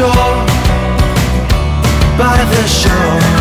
shore, by the shore.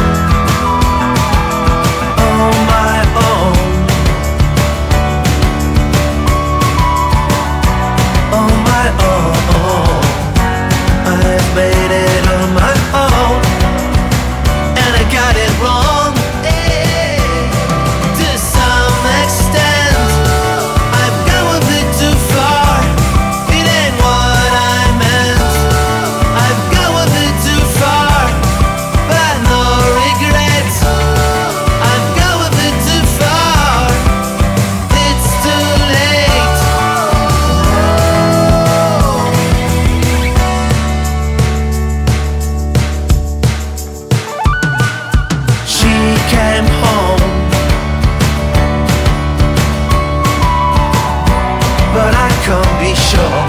be sure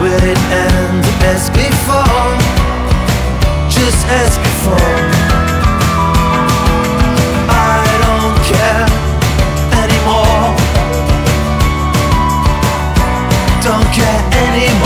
Will it end as before? Just as before I don't care anymore Don't care anymore